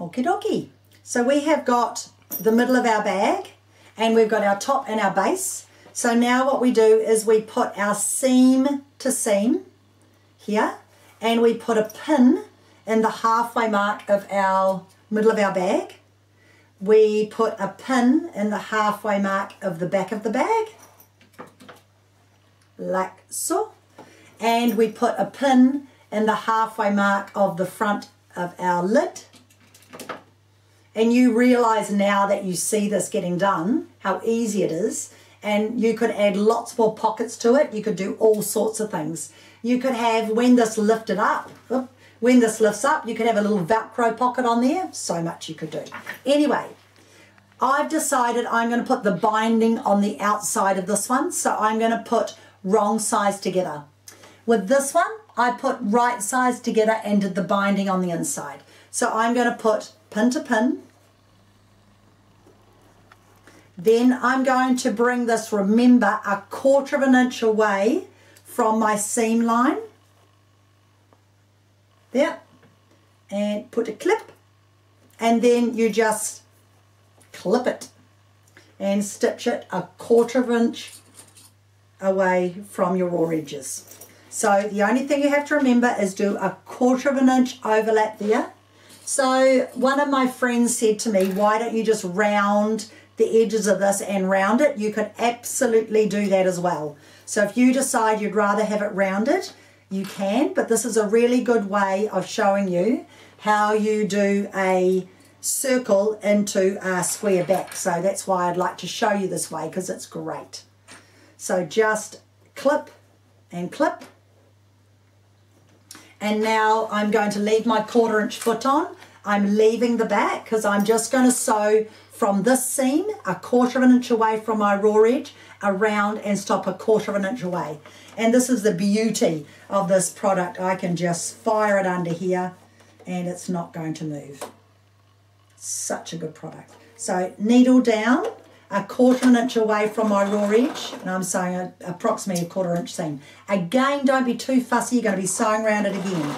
Okie dokie. So we have got the middle of our bag and we've got our top and our base. So now what we do is we put our seam to seam here and we put a pin in the halfway mark of our middle of our bag. We put a pin in the halfway mark of the back of the bag, like so. And we put a pin in the halfway mark of the front of our lid. And you realize now that you see this getting done, how easy it is. And you could add lots more pockets to it. You could do all sorts of things. You could have, when this lifted up, when this lifts up, you could have a little Velcro pocket on there. So much you could do. Anyway, I've decided I'm going to put the binding on the outside of this one. So I'm going to put wrong size together. With this one, I put right size together and did the binding on the inside. So I'm going to put pin to pin. Then I'm going to bring this, remember, a quarter of an inch away from my seam line. There. And put a clip. And then you just clip it and stitch it a quarter of an inch away from your raw edges. So the only thing you have to remember is do a quarter of an inch overlap there. So one of my friends said to me, why don't you just round the edges of this and round it? You could absolutely do that as well. So if you decide you'd rather have it rounded, you can, but this is a really good way of showing you how you do a circle into a square back. So that's why I'd like to show you this way because it's great. So just clip and clip and now I'm going to leave my quarter inch foot on. I'm leaving the back because I'm just going to sew from this seam a quarter of an inch away from my raw edge around and stop a quarter of an inch away. And this is the beauty of this product. I can just fire it under here and it's not going to move. Such a good product. So needle down a quarter an inch away from my raw edge, and I'm sewing a, approximately a quarter inch seam. Again, don't be too fussy, you're going to be sewing around it again.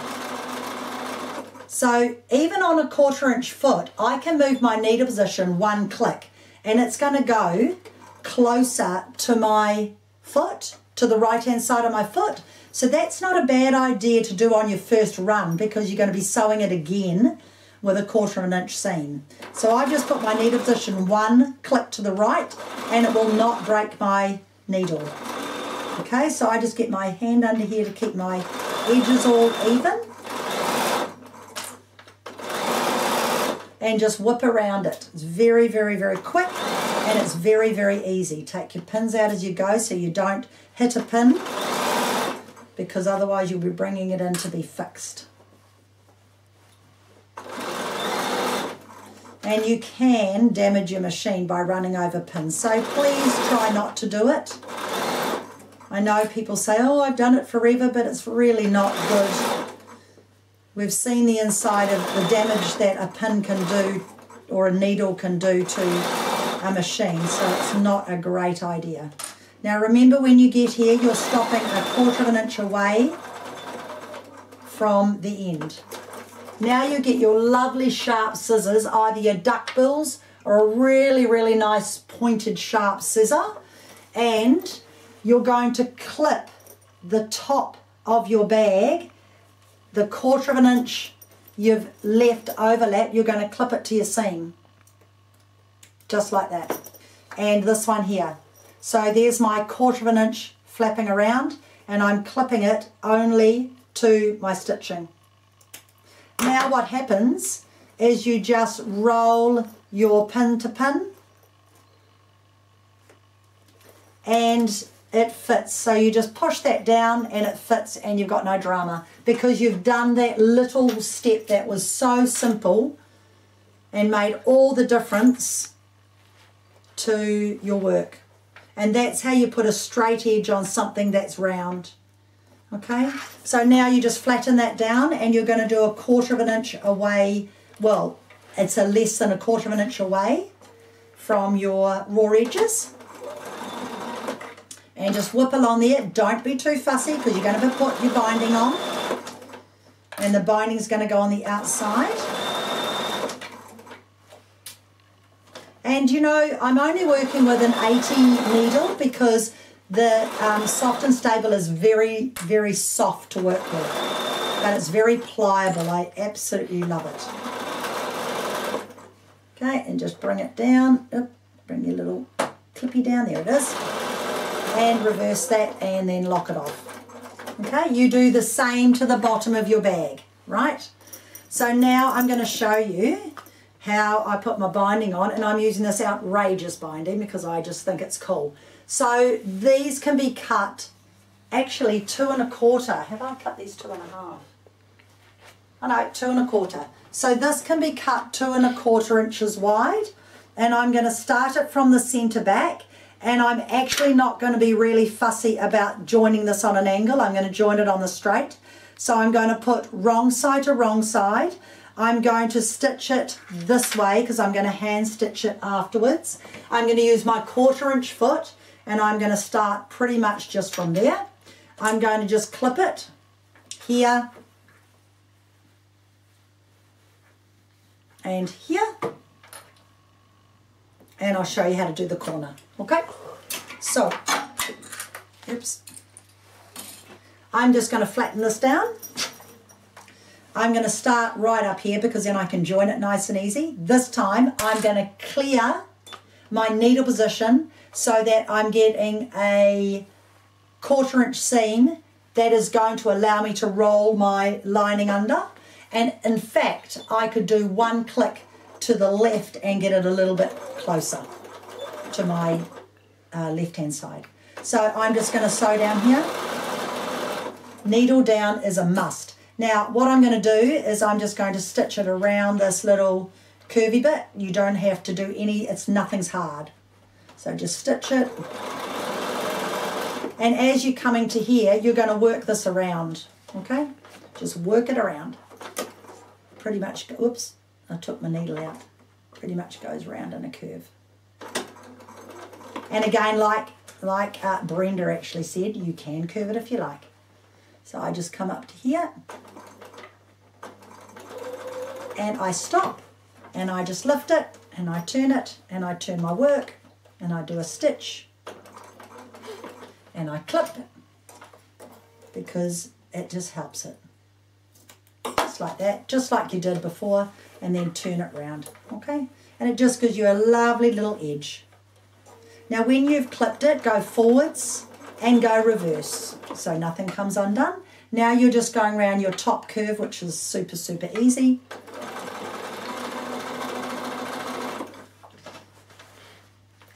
So even on a quarter inch foot, I can move my needle position one click, and it's going to go closer to my foot, to the right hand side of my foot. So that's not a bad idea to do on your first run because you're going to be sewing it again with a quarter of an inch seam. So I just put my needle position one click to the right and it will not break my needle. Okay, so I just get my hand under here to keep my edges all even. And just whip around it. It's very, very, very quick and it's very, very easy. Take your pins out as you go so you don't hit a pin because otherwise you'll be bringing it in to be fixed. And you can damage your machine by running over pins. So please try not to do it. I know people say, oh, I've done it forever, but it's really not good. We've seen the inside of the damage that a pin can do or a needle can do to a machine, so it's not a great idea. Now remember when you get here, you're stopping a quarter of an inch away from the end. Now you get your lovely sharp scissors, either your duck bills or a really, really nice pointed sharp scissor. And you're going to clip the top of your bag, the quarter of an inch you've left overlap, you're going to clip it to your seam. Just like that. And this one here. So there's my quarter of an inch flapping around and I'm clipping it only to my stitching. Now what happens is you just roll your pin to pin and it fits. So you just push that down and it fits and you've got no drama because you've done that little step that was so simple and made all the difference to your work. And that's how you put a straight edge on something that's round. Okay, so now you just flatten that down and you're going to do a quarter of an inch away, well, it's a less than a quarter of an inch away from your raw edges. And just whip along there. Don't be too fussy because you're going to put your binding on. And the binding is going to go on the outside. And you know, I'm only working with an 80 needle because the um, soft and stable is very, very soft to work with. And it's very pliable. I absolutely love it. Okay, and just bring it down. Oop, bring your little clippy down. There it is. And reverse that and then lock it off. Okay, you do the same to the bottom of your bag, right? So now I'm going to show you how I put my binding on and I'm using this outrageous binding because I just think it's cool. So these can be cut actually two and a quarter. Have I cut these two and a half? Oh no, two and a quarter. So this can be cut two and a quarter inches wide and I'm going to start it from the centre back and I'm actually not going to be really fussy about joining this on an angle. I'm going to join it on the straight. So I'm going to put wrong side to wrong side I'm going to stitch it this way because I'm going to hand stitch it afterwards. I'm going to use my quarter inch foot and I'm going to start pretty much just from there. I'm going to just clip it here and here and I'll show you how to do the corner okay so oops I'm just going to flatten this down I'm going to start right up here because then I can join it nice and easy. This time I'm going to clear my needle position so that I'm getting a quarter inch seam that is going to allow me to roll my lining under. And in fact, I could do one click to the left and get it a little bit closer to my uh, left hand side. So I'm just going to sew down here. Needle down is a must. Now what I'm going to do is I'm just going to stitch it around this little curvy bit. You don't have to do any, it's nothing's hard. So just stitch it. And as you're coming to here, you're going to work this around, okay? Just work it around. Pretty much, oops, I took my needle out. Pretty much goes round in a curve. And again, like, like uh, Brenda actually said, you can curve it if you like. So I just come up to here and I stop and I just lift it and I turn it and I turn my work and I do a stitch and I clip it because it just helps it. Just like that, just like you did before and then turn it round, okay? And it just gives you a lovely little edge. Now when you've clipped it, go forwards and go reverse so nothing comes undone. Now you're just going around your top curve which is super super easy.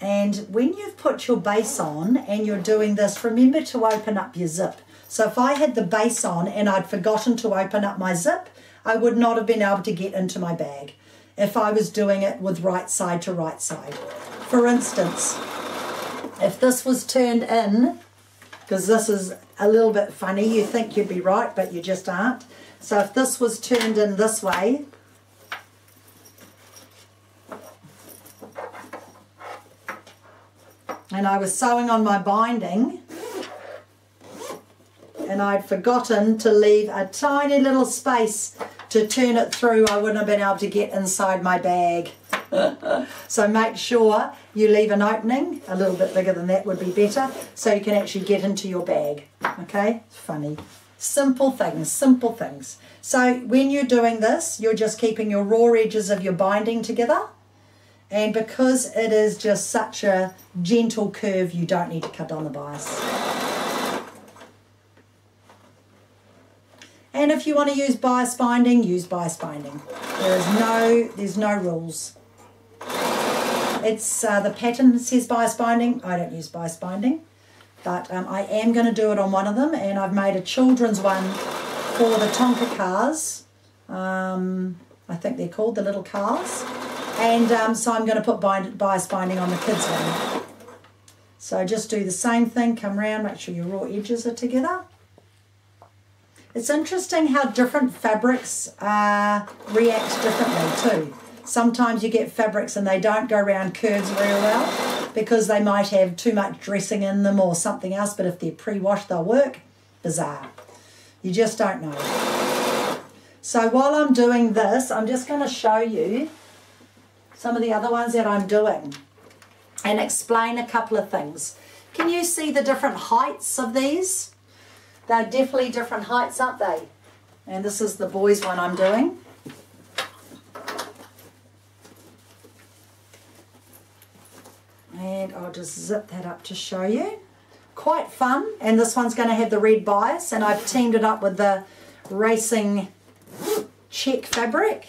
And when you've put your base on and you're doing this, remember to open up your zip. So if I had the base on and I'd forgotten to open up my zip, I would not have been able to get into my bag if I was doing it with right side to right side. For instance, if this was turned in because this is a little bit funny. You think you'd be right, but you just aren't. So if this was turned in this way, and I was sewing on my binding, and I'd forgotten to leave a tiny little space to turn it through, I wouldn't have been able to get inside my bag. so make sure you leave an opening, a little bit bigger than that would be better, so you can actually get into your bag. Okay, funny. Simple things, simple things. So when you're doing this, you're just keeping your raw edges of your binding together. And because it is just such a gentle curve, you don't need to cut on the bias. And if you want to use bias binding, use bias binding. There is no, there's no rules. It's uh, the pattern says bias binding. I don't use bias binding, but um, I am going to do it on one of them, and I've made a children's one for the Tonka cars. Um, I think they're called the little cars, and um, so I'm going to put bind, bias binding on the kids one. So just do the same thing. Come round, make sure your raw edges are together. It's interesting how different fabrics uh, react differently too. Sometimes you get fabrics and they don't go around curves real well because they might have too much dressing in them or something else, but if they're pre-washed, they'll work. Bizarre. You just don't know. So while I'm doing this, I'm just going to show you some of the other ones that I'm doing and explain a couple of things. Can you see the different heights of these? They're definitely different heights, aren't they? And this is the boys one I'm doing. And I'll just zip that up to show you. Quite fun. And this one's going to have the red bias. And I've teamed it up with the racing check fabric.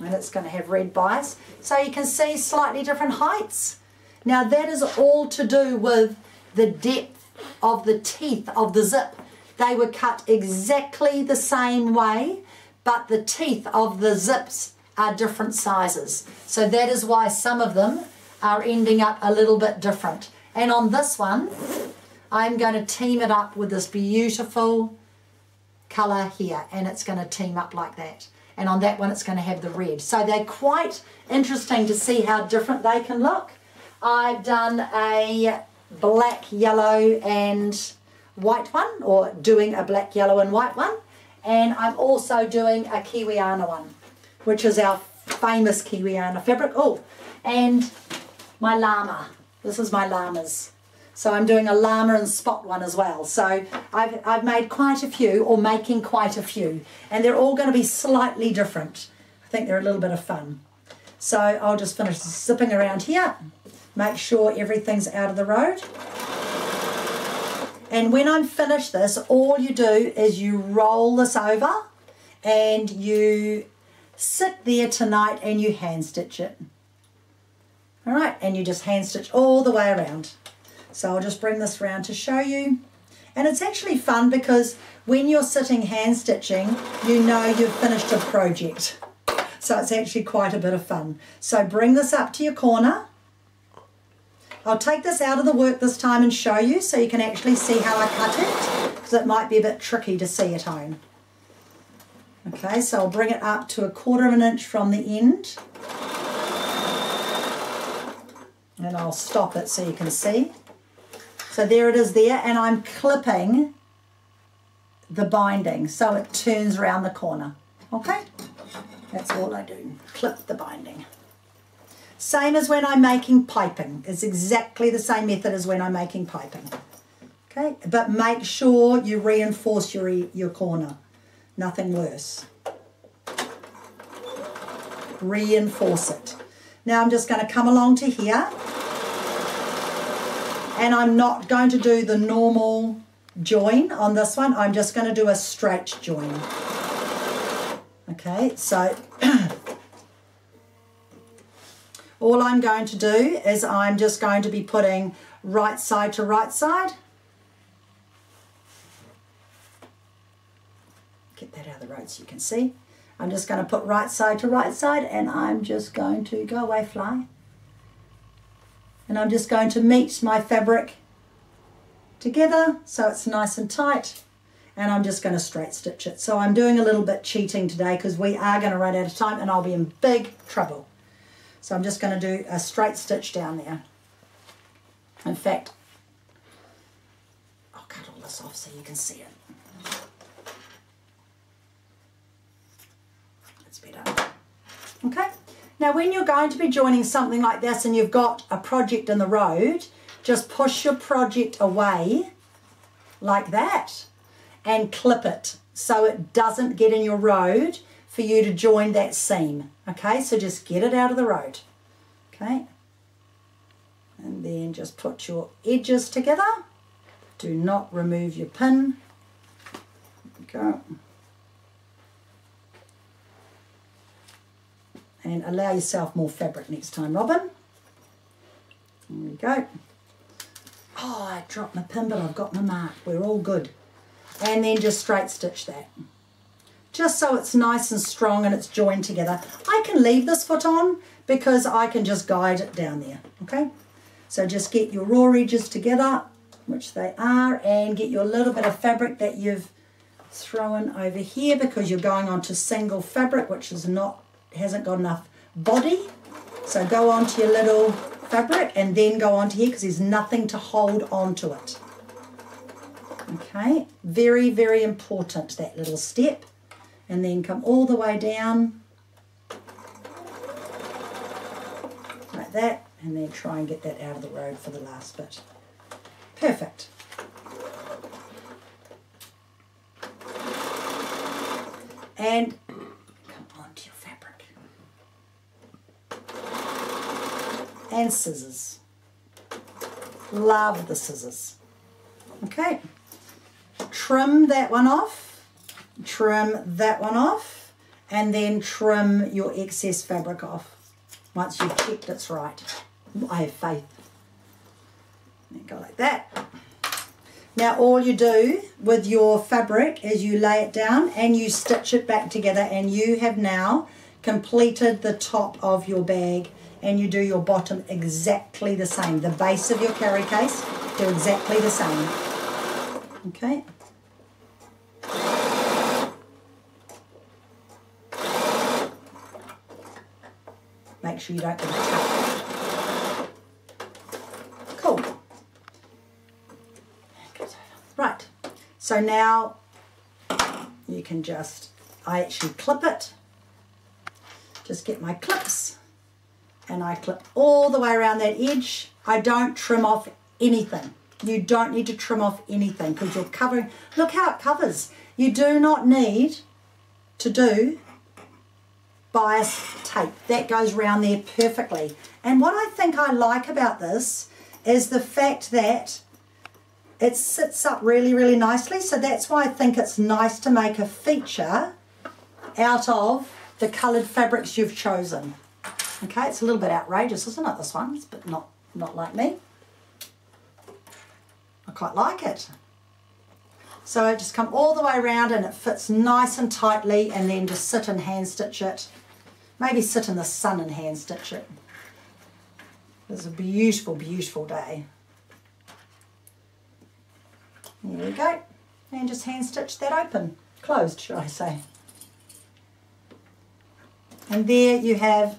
And it's going to have red bias. So you can see slightly different heights. Now that is all to do with the depth of the teeth of the zip. They were cut exactly the same way, but the teeth of the zips are different sizes. So that is why some of them are ending up a little bit different. And on this one, I'm going to team it up with this beautiful colour here. And it's going to team up like that. And on that one, it's going to have the red. So they're quite interesting to see how different they can look. I've done a black, yellow and white one, or doing a black, yellow and white one. And I'm also doing a Kiwiana one which is our famous Kiwiana fabric. Oh, and my llama. This is my llamas. So I'm doing a llama and spot one as well. So I've, I've made quite a few, or making quite a few. And they're all going to be slightly different. I think they're a little bit of fun. So I'll just finish zipping around here. Make sure everything's out of the road. And when I'm finished this, all you do is you roll this over and you sit there tonight and you hand stitch it. All right, and you just hand stitch all the way around. So I'll just bring this around to show you. And it's actually fun because when you're sitting hand stitching, you know you've finished a project. So it's actually quite a bit of fun. So bring this up to your corner. I'll take this out of the work this time and show you so you can actually see how I cut it because it might be a bit tricky to see at home. Okay, so I'll bring it up to a quarter of an inch from the end. And I'll stop it so you can see. So there it is there, and I'm clipping the binding so it turns around the corner. Okay, that's all I do, clip the binding. Same as when I'm making piping. It's exactly the same method as when I'm making piping. Okay, but make sure you reinforce your, your corner nothing worse. Reinforce it. Now I'm just going to come along to here and I'm not going to do the normal join on this one. I'm just going to do a straight join. Okay, so all I'm going to do is I'm just going to be putting right side to right side get that out of the road so you can see. I'm just going to put right side to right side and I'm just going to go away fly. And I'm just going to meet my fabric together so it's nice and tight and I'm just going to straight stitch it. So I'm doing a little bit cheating today because we are going to run out of time and I'll be in big trouble. So I'm just going to do a straight stitch down there. In fact, I'll cut all this off so you can see it. That's better. Okay, now when you're going to be joining something like this and you've got a project in the road, just push your project away like that and clip it so it doesn't get in your road for you to join that seam. Okay, so just get it out of the road. Okay, and then just put your edges together. Do not remove your pin. There we Go. And allow yourself more fabric next time, Robyn. There we go. Oh, I dropped my pin, but I've got my mark. We're all good. And then just straight stitch that. Just so it's nice and strong and it's joined together. I can leave this foot on because I can just guide it down there, okay? So just get your raw edges together, which they are, and get your little bit of fabric that you've thrown over here because you're going on to single fabric, which is not hasn't got enough body. So go onto your little fabric and then go onto here because there's nothing to hold onto it. Okay, very, very important, that little step. And then come all the way down like that and then try and get that out of the road for the last bit. Perfect. And come on to your fabric. And scissors. Love the scissors. Okay. Trim that one off. Trim that one off. And then trim your excess fabric off once you've checked it's right. I have faith. Go like that. Now all you do with your fabric is you lay it down and you stitch it back together and you have now completed the top of your bag and you do your bottom exactly the same. The base of your carry case, do exactly the same. Okay. Make sure you don't get a tuck. Cool. Right, so now you can just, I actually clip it. Just get my clips and I clip all the way around that edge. I don't trim off anything. You don't need to trim off anything because you're covering, look how it covers. You do not need to do bias tape. That goes around there perfectly. And what I think I like about this is the fact that it sits up really, really nicely. So that's why I think it's nice to make a feature out of the coloured fabrics you've chosen. Okay, it's a little bit outrageous, isn't it, this one? But not, not like me. I quite like it. So I just come all the way around and it fits nice and tightly and then just sit and hand stitch it. Maybe sit in the sun and hand stitch it. It's a beautiful, beautiful day. There we go. And just hand stitch that open. Closed, should I say. And there you have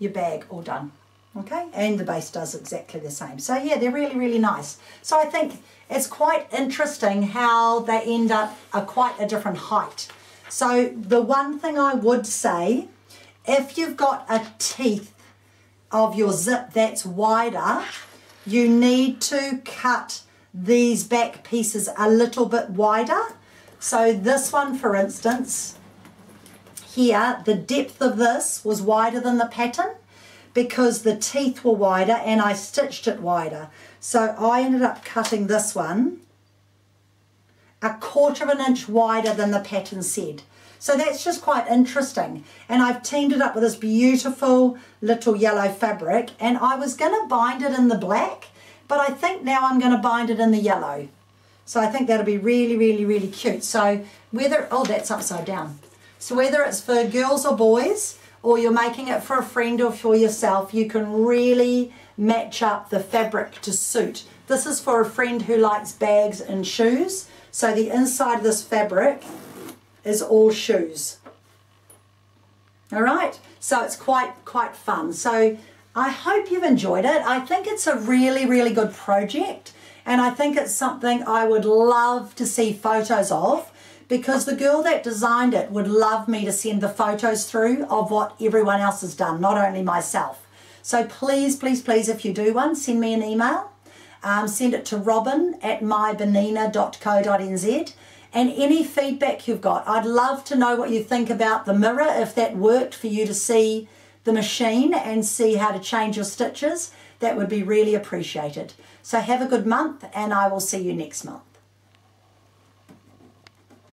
your bag all done. Okay, and the base does exactly the same. So yeah, they're really, really nice. So I think it's quite interesting how they end up a quite a different height. So the one thing I would say, if you've got a teeth of your zip that's wider, you need to cut these back pieces a little bit wider. So this one, for instance, here, the depth of this was wider than the pattern because the teeth were wider and I stitched it wider. So I ended up cutting this one a quarter of an inch wider than the pattern said. So that's just quite interesting. And I've teamed it up with this beautiful little yellow fabric and I was going to bind it in the black, but I think now I'm going to bind it in the yellow. So I think that'll be really, really, really cute. So whether, oh, that's upside down. So whether it's for girls or boys, or you're making it for a friend or for yourself, you can really match up the fabric to suit. This is for a friend who likes bags and shoes. So the inside of this fabric is all shoes. All right, so it's quite, quite fun. So I hope you've enjoyed it. I think it's a really, really good project. And I think it's something I would love to see photos of because the girl that designed it would love me to send the photos through of what everyone else has done, not only myself. So please, please, please, if you do one, send me an email. Um, send it to robyn at mybernina.co.nz and any feedback you've got. I'd love to know what you think about the mirror, if that worked for you to see the machine and see how to change your stitches. That would be really appreciated. So have a good month and I will see you next month.